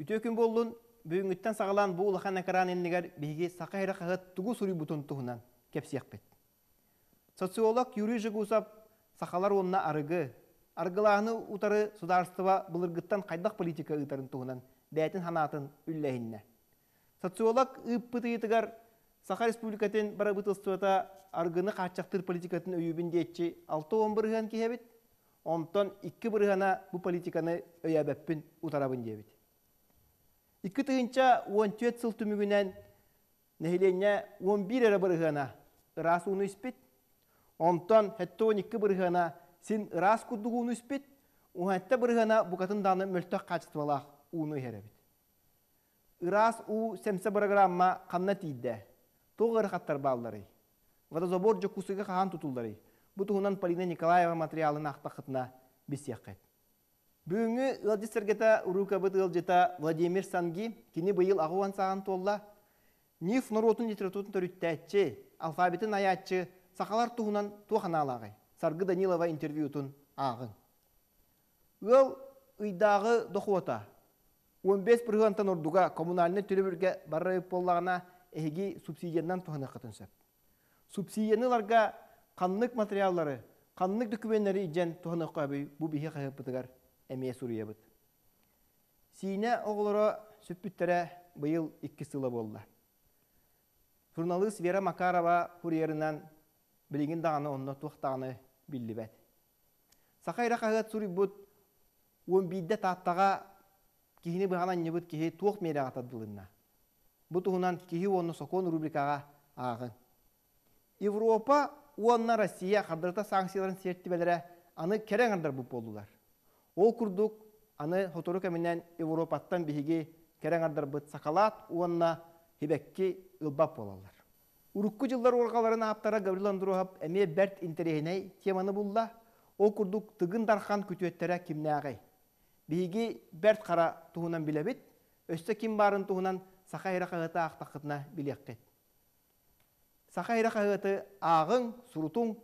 Үтө күн боллун бүгүнгүттен сагалан бу улахан экран эннигер биги сакайра кагат тугу сури бутун кепсиякпет. Социолог Юрий Жигусов сахалар онна арыгы, аргылааны утары сударстыва былыргыттан кайдак политика ытарын туһунан бәтин ханатын үлләһинне. Социолог ыппытыйтыгар Саха Республикатын барабытылстывата аргыны качактыр политикатын өйүбүн дейчи 6-10 бырыган кихебит, онтон 2 бырыгана бу политиканы өйәбәппин утарабын дебит. Икки тыгынча 14 сыл түмүгүнен нехиленне 11 эре бырыгана ырас уну испит, онтон хетте 12 бырыгана син ырас куддугу уну испит, ухатта бырыгана букатын даны мөлтөк качествалах уну херебит. Ырас у семсе программа канна тиидде, тоғыр хаттар баллары. Водозабор жокусыга хаан тутулдары. Бу туһунан Полина Николаева материалын ақтақытына бисияққет. Бүгінгі ылжыстыргета урукабыт ылжыта Владимир Санги кини быйыл ағуан саған толла Ниф нұротын литературын төрүттәтчі, алфавитын аятчы, сақалар туһунан туаханалағай. Саргы Данилова интервьютун ағын. Ыл ыйдағы дохуота. 15 прыгантан ордуга коммунальный төлөбүргө барып боллагана эһиги субсидиянан туһана кытынсап. Субсидияныларга каннык материаллары, каннык документтери ижен туһана кабы бу бихи кайыпытыгар эмие суруябыт. Сине оғлоро сүппүттере быйыл 2 сыла болла. Журналист Вера Макарова хурьерынан билигин даганы онно туhtаганы биллибет. Сахайра кагат сурибут 11 тааттага кихини быханан небут кихи туох мере атадылынна. Бу туһунан кихи онно сокон рубрикага агын. Европа уонна Россия хадырта санкцияларын сертибелере аны керең ардар бу болдулар. Ол курдук аны хотору кеминен Европаттан биһиги керең ардар бут сакалат уонна хибекки ылбап болалар. Урукку жылдар оргаларын аптара Гаврил Андроһов эме берт интерехиней теманы булла. Ол курдук тыгын дархан күтүеттере кимнәгай. Биһиги берт кара туһунан билебит, өстө ким барын туһунан сахайра кагыта актакытна билеккет. Сахайра кагыты агың сурутуң.